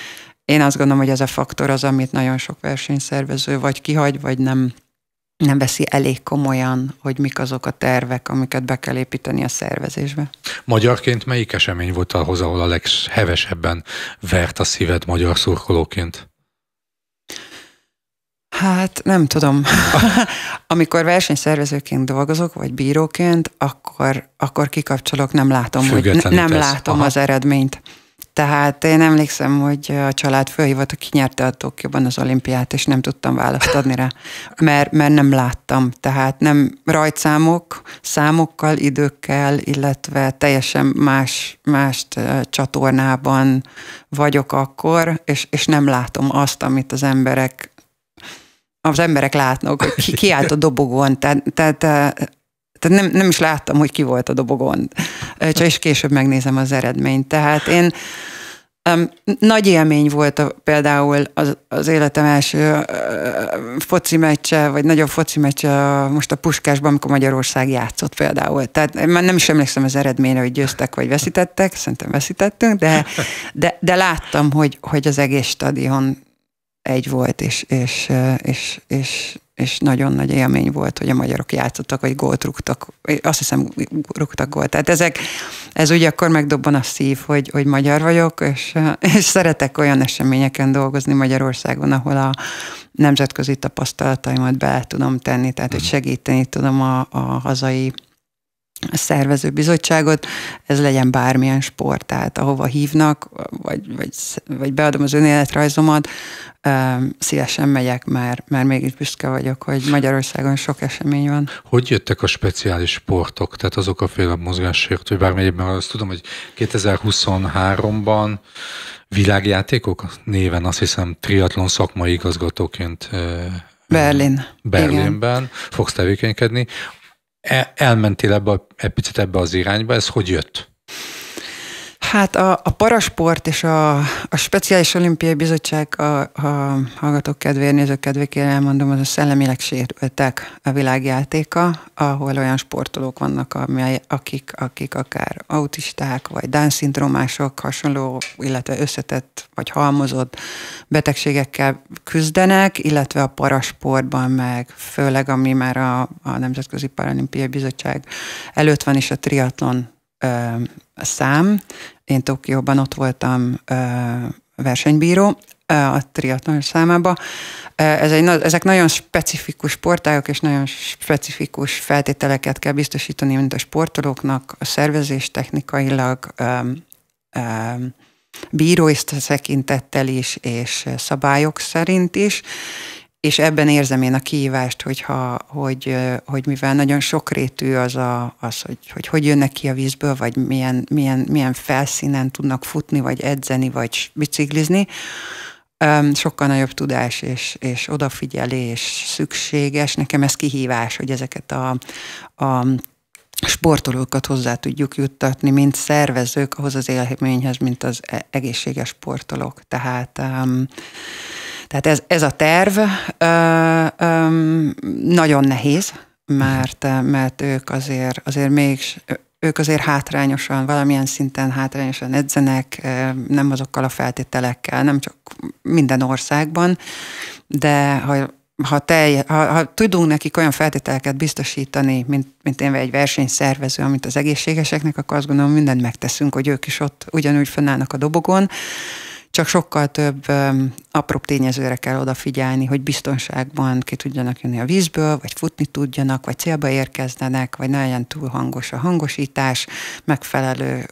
Én azt gondolom, hogy ez a faktor az, amit nagyon sok versenyszervező vagy kihagy, vagy nem, nem veszi elég komolyan, hogy mik azok a tervek, amiket be kell építeni a szervezésbe. Magyarként melyik esemény volt ahhoz, ahol a leghevesebben vert a szíved magyar szurkolóként? Hát nem tudom. Amikor versenyszervezőként dolgozok, vagy bíróként, akkor, akkor kikapcsolok, nem látom, hogy nem látom Aha. az eredményt. Tehát én emlékszem, hogy a család fölhívott, aki nyerte a Tokióban az olimpiát, és nem tudtam választ adni rá, mert, mert nem láttam. Tehát nem rajtszámok, számokkal, időkkel, illetve teljesen más, más csatornában vagyok akkor, és, és nem látom azt, amit az emberek az emberek látnak, hogy ki, ki állt a dobogon, tehát, tehát, tehát nem, nem is láttam, hogy ki volt a dobogon, csak is később megnézem az eredményt. Tehát én Um, nagy élmény volt a, például az, az életem első uh, foci meccse, vagy nagyobb foci meccse a, most a Puskásban, amikor Magyarország játszott például. Tehát már nem is emlékszem az eredményre, hogy győztek vagy veszítettek, szerintem veszítettünk, de, de, de láttam, hogy, hogy az egész stadion egy volt, és, és, és, és, és nagyon nagy élmény volt, hogy a magyarok játszottak, vagy gólt rúgtak. Azt hiszem, rúgtak gólt. Tehát ezek, ez ugye akkor megdobban a szív, hogy, hogy magyar vagyok, és, és szeretek olyan eseményeken dolgozni Magyarországon, ahol a nemzetközi tapasztalataimat be tudom tenni, tehát hogy segíteni tudom a, a hazai szervező bizottságot, ez legyen bármilyen sport, tehát ahova hívnak, vagy, vagy, vagy beadom az önéletrajzomat, szívesen megyek, mert, mert mégis büszke vagyok, hogy Magyarországon sok esemény van. Hogy jöttek a speciális sportok, tehát azok a féle mozgássértő, bármelyikben azt tudom, hogy 2023-ban világjátékok néven azt hiszem triatlon szakmai igazgatóként Berlin. Berlinben Igen. fogsz tevékenykedni. El, elmentél ebbe, egy picit ebbe az irányba, ez hogy jött? Hát a, a parasport és a, a Speciális Olimpiai Bizottság, a, a hallgatók kedvéért, nézők kedvékére elmondom, az a szellemileg sérültek a világjátéka, ahol olyan sportolók vannak, amely, akik, akik akár autisták, vagy Down-szindrómások, hasonló, illetve összetett vagy halmozott betegségekkel küzdenek, illetve a parasportban meg, főleg ami már a, a Nemzetközi Paralimpiai Bizottság előtt van, is a triatlon szám. Én Tokióban ott voltam versenybíró a triatlon számába. Ez egy, ezek nagyon specifikus sportágok, és nagyon specifikus feltételeket kell biztosítani, mint a sportolóknak, a szervezés technikailag, bírói tekintettel is, és szabályok szerint is, és ebben érzem én a kihívást, hogyha, hogy, hogy mivel nagyon sokrétű az, a, az hogy, hogy hogy jönnek ki a vízből, vagy milyen, milyen, milyen felszínen tudnak futni, vagy edzeni, vagy biciklizni, sokkal nagyobb tudás és, és odafigyelés szükséges. Nekem ez kihívás, hogy ezeket a, a sportolókat hozzá tudjuk juttatni, mint szervezők ahhoz az élményhez, mint az e-, egészséges sportolók. Tehát um, tehát ez, ez a terv ö, ö, nagyon nehéz, mert, mert ők azért, azért még ők azért hátrányosan, valamilyen szinten hátrányosan edzenek, nem azokkal a feltételekkel, nem csak minden országban, de ha ha, telje, ha, ha tudunk nekik olyan feltételeket biztosítani, mint, mint én egy versenyszervező, amit az egészségeseknek, akkor azt gondolom mindent megteszünk, hogy ők is ott ugyanúgy fönnállnak a dobogon, csak sokkal több apróbb tényezőre kell odafigyelni, hogy biztonságban ki tudjanak jönni a vízből, vagy futni tudjanak, vagy célba érkeznenek, vagy ne legyen túl hangos a hangosítás, megfelelő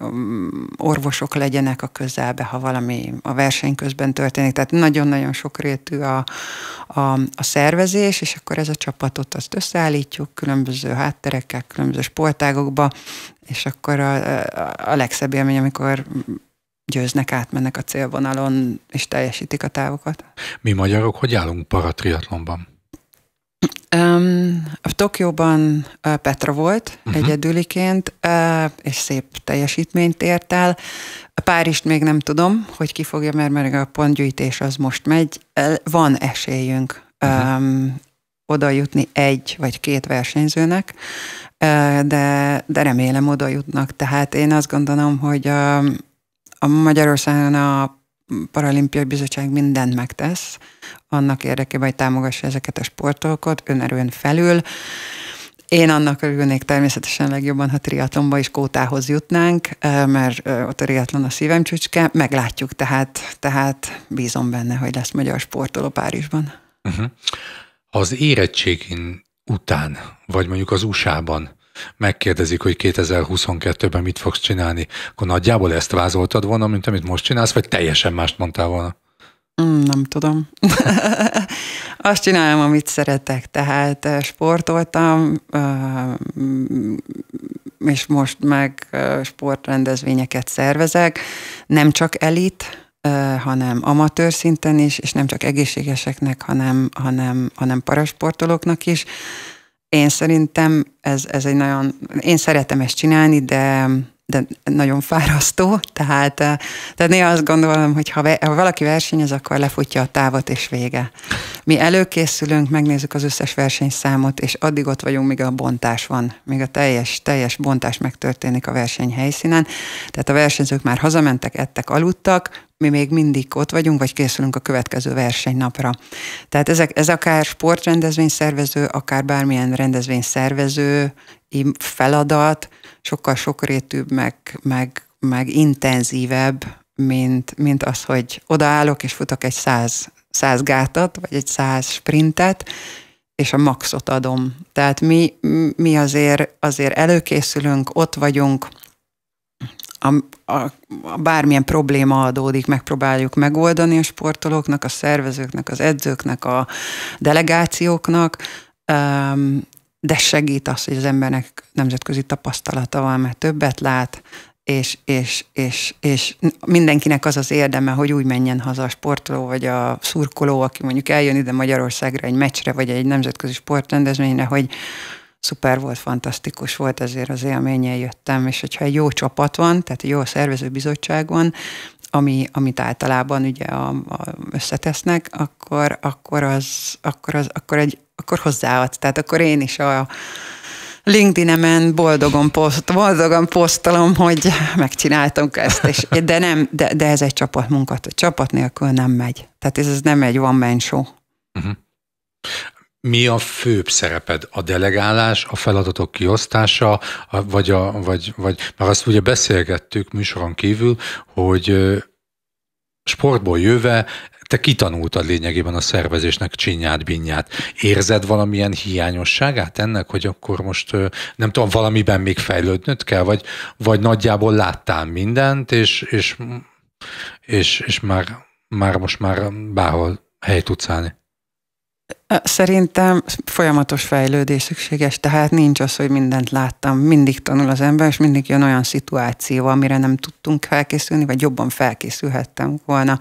orvosok legyenek a közelbe, ha valami a verseny közben történik. Tehát nagyon-nagyon sokrétű a, a, a szervezés, és akkor ez a csapatot azt összeállítjuk különböző hátterekkel, különböző sportágokba, és akkor a, a legszebb élmény, amikor győznek, átmennek a célvonalon, és teljesítik a távokat. Mi magyarok hogy állunk paratriatlonban? Um, a Tokióban uh, Petra volt uh-huh. egyedüliként, uh, és szép teljesítményt ért el. A Párizst még nem tudom, hogy ki fogja, mert, mert a pontgyűjtés az most megy. Van esélyünk uh-huh. um, oda jutni egy vagy két versenyzőnek, de, de remélem oda jutnak. Tehát én azt gondolom, hogy um, a Magyarországon a Paralimpiai Bizottság mindent megtesz annak érdekében, hogy támogassa ezeket a sportolókat önerőn felül. Én annak örülnék természetesen legjobban, ha triatlonba is kótához jutnánk, mert ott a triatlon a szívem csücske, meglátjuk, tehát, tehát bízom benne, hogy lesz magyar sportoló Párizsban. Uh-huh. Az érettségin után, vagy mondjuk az USA-ban megkérdezik, hogy 2022-ben mit fogsz csinálni, akkor nagyjából ezt vázoltad volna, mint amit most csinálsz, vagy teljesen mást mondtál volna? Mm, nem tudom. Azt csinálom, amit szeretek, tehát eh, sportoltam, eh, és most meg eh, sportrendezvényeket szervezek, nem csak elit, hanem amatőr szinten is, és nem csak egészségeseknek, hanem, hanem, hanem parasportolóknak is. Én szerintem ez, ez egy nagyon, én szeretem ezt csinálni, de, de nagyon fárasztó, tehát, tehát néha azt gondolom, hogy ha, ha valaki versenyez, akkor lefutja a távot és vége. Mi előkészülünk, megnézzük az összes versenyszámot, és addig ott vagyunk, míg a bontás van, míg a teljes, teljes bontás megtörténik a verseny helyszínen. Tehát a versenyzők már hazamentek, ettek, aludtak, mi még mindig ott vagyunk, vagy készülünk a következő versenynapra. Tehát ezek, ez akár sportrendezvényszervező, akár bármilyen rendezvényszervező feladat, sokkal sokrétűbb, meg, meg, meg intenzívebb, mint, mint az, hogy odaállok és futok egy száz, száz gátat, vagy egy száz sprintet, és a maxot adom. Tehát mi, mi azért, azért előkészülünk, ott vagyunk, a, a, a bármilyen probléma adódik, megpróbáljuk megoldani a sportolóknak, a szervezőknek, az edzőknek, a delegációknak, de segít az, hogy az embernek nemzetközi tapasztalata van, mert többet lát, és, és, és, és mindenkinek az az érdeme, hogy úgy menjen haza a sportoló, vagy a szurkoló, aki mondjuk eljön ide Magyarországra egy meccsre, vagy egy nemzetközi sportrendezvényre, hogy szuper volt, fantasztikus volt, ezért az élményen jöttem, és hogyha egy jó csapat van, tehát egy jó szervezőbizottság van, ami, amit általában ugye a, a összetesznek, akkor, akkor, az, akkor, az, akkor, egy, akkor hozzáad. Tehát akkor én is a LinkedIn-emen boldogan, poszt, boldogan posztolom, hogy megcsináltam ezt, és, de, nem, de, de ez egy csapatmunka, csapat nélkül nem megy. Tehát ez, ez nem egy one man show. Uh-huh. Mi a főbb szereped? A delegálás, a feladatok kiosztása, vagy, a, vagy, vagy mert azt ugye beszélgettük műsoron kívül, hogy sportból jöve te kitanultad lényegében a szervezésnek csinyát, binyát. Érzed valamilyen hiányosságát ennek, hogy akkor most nem tudom, valamiben még fejlődnöd kell, vagy, vagy nagyjából láttál mindent, és, és, és, és már, már most már bárhol hely tudsz állni? Szerintem folyamatos fejlődés szükséges, tehát nincs az, hogy mindent láttam. Mindig tanul az ember, és mindig jön olyan szituáció, amire nem tudtunk felkészülni, vagy jobban felkészülhettem volna.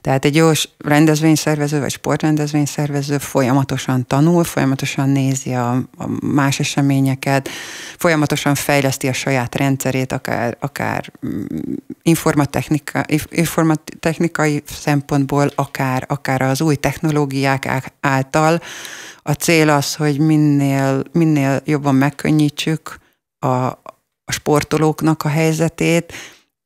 Tehát egy jó rendezvényszervező, vagy sportrendezvényszervező folyamatosan tanul, folyamatosan nézi a, a más eseményeket, folyamatosan fejleszti a saját rendszerét, akár, akár mm, informatechnika, informatechnikai szempontból, akár, akár az új technológiák által. A cél az, hogy minél, minél jobban megkönnyítsük a, a sportolóknak a helyzetét,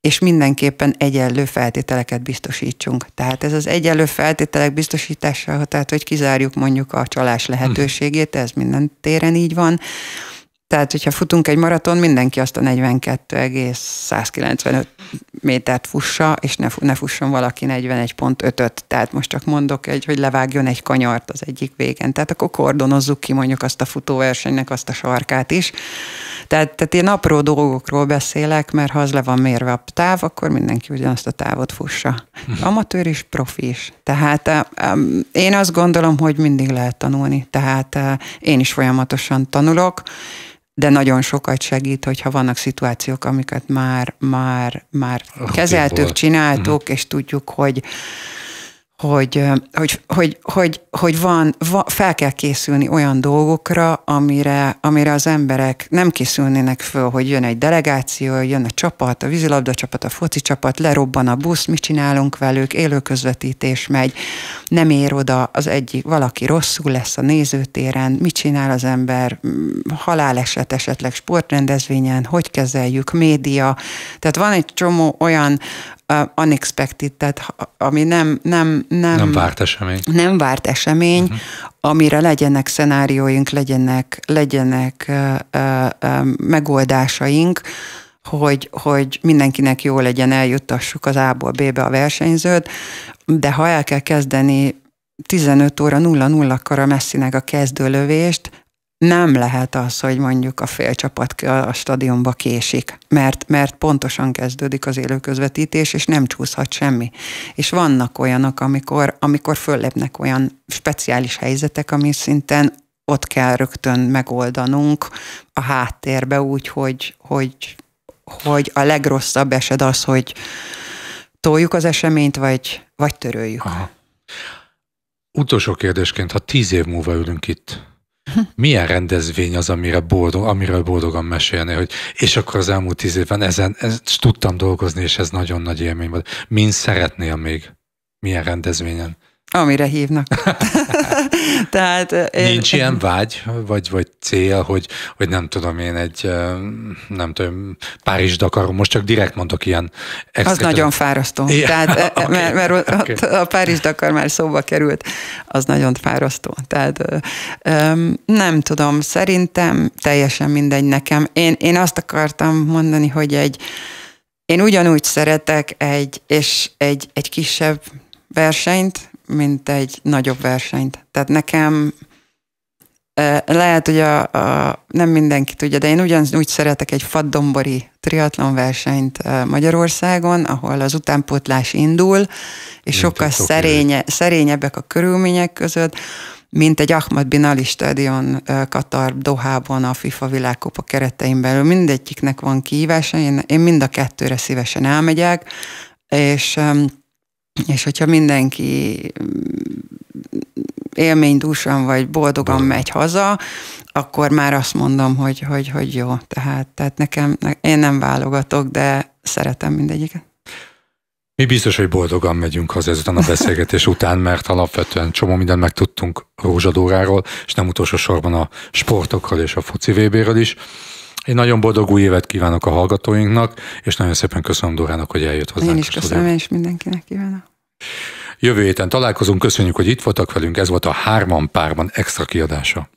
és mindenképpen egyenlő feltételeket biztosítsunk. Tehát ez az egyenlő feltételek biztosítása, tehát hogy kizárjuk mondjuk a csalás lehetőségét, ez minden téren így van, tehát, hogyha futunk egy maraton, mindenki azt a 42,195 métert fussa, és ne, ne fusson valaki 41.5-öt. Tehát most csak mondok egy, hogy levágjon egy kanyart az egyik végen. Tehát akkor kordonozzuk ki mondjuk azt a futóversenynek azt a sarkát is. Tehát, tehát én apró dolgokról beszélek, mert ha az le van mérve a táv, akkor mindenki ugyanazt a távot fussa. Amatőr is, profi is. Tehát um, én azt gondolom, hogy mindig lehet tanulni. Tehát uh, én is folyamatosan tanulok, de nagyon sokat segít, hogyha vannak szituációk, amiket már, már, már kezeltük, csináltuk, uh-huh. és tudjuk, hogy hogy, hogy, hogy, hogy, hogy van, van, fel kell készülni olyan dolgokra, amire, amire az emberek nem készülnének föl, hogy jön egy delegáció, jön a csapat, a vízilabda csapat, a foci csapat, lerobban a busz, mit csinálunk velük, élő közvetítés megy, nem ér oda az egyik, valaki rosszul lesz a nézőtéren, mit csinál az ember, haláleset esetleg sportrendezvényen, hogy kezeljük, média. Tehát van egy csomó olyan uh, unexpected, tehát ami nem, nem, nem, nem várt esemény. Nem várt esemény, uh-huh. amire legyenek szenárióink, legyenek, legyenek uh, uh, megoldásaink, hogy, hogy mindenkinek jó legyen, eljuttassuk az A-ból B-be a versenyzőt, de ha el kell kezdeni 15 óra 0-0-kor a messzinek a kezdőlövést, nem lehet az, hogy mondjuk a fél csapat a stadionba késik, mert, mert pontosan kezdődik az élő közvetítés, és nem csúszhat semmi. És vannak olyanok, amikor, amikor föllépnek olyan speciális helyzetek, ami szinten ott kell rögtön megoldanunk a háttérbe úgy, hogy, hogy, hogy a legrosszabb eset az, hogy toljuk az eseményt, vagy, vagy töröljük. Aha. Utolsó kérdésként, ha tíz év múlva ülünk itt, milyen rendezvény az, amire boldog, amiről boldogan mesélni, hogy és akkor az elmúlt tíz évben ezen, ezt tudtam dolgozni, és ez nagyon nagy élmény volt. Mind szeretnél még? Milyen rendezvényen? Amire hívnak. Tehát, én... Nincs ilyen vágy, vagy, vagy cél, hogy, hogy nem tudom én egy, nem tudom, Párizs Dakar, most csak direkt mondok ilyen extra... Az nagyon fárasztó. Ja, Tehát, okay, mert, mert okay. a Párizs Dakar már szóba került, az nagyon fárasztó. Tehát nem tudom, szerintem teljesen mindegy nekem. Én, én azt akartam mondani, hogy egy, én ugyanúgy szeretek egy, és egy, egy kisebb versenyt, mint egy nagyobb versenyt. Tehát nekem lehet, hogy a, a, nem mindenki tudja, de én ugyanúgy szeretek egy faddombori triatlon versenyt Magyarországon, ahol az utánpótlás indul, és Mint sokkal szerénye, szerényebbek a körülmények között, mint egy Ahmad Bin Ali stadion Katar Dohában a FIFA világkupa keretein belül. Mindegyiknek van kihívása, én, én mind a kettőre szívesen elmegyek, és és hogyha mindenki élménydúsan vagy boldogan Boldog. megy haza, akkor már azt mondom, hogy, hogy, hogy jó. Tehát, tehát nekem, én nem válogatok, de szeretem mindegyiket. Mi biztos, hogy boldogan megyünk haza ezután a beszélgetés után, mert alapvetően csomó mindent megtudtunk Rózsadóráról, és nem utolsó sorban a sportokról és a foci VB-ről is. Én nagyon boldog új évet kívánok a hallgatóinknak, és nagyon szépen köszönöm Dorának, hogy eljött hozzánk. Én is köszönöm, és mindenkinek kívánok. Jövő héten találkozunk, köszönjük, hogy itt voltak velünk, ez volt a Hárman Párban extra kiadása.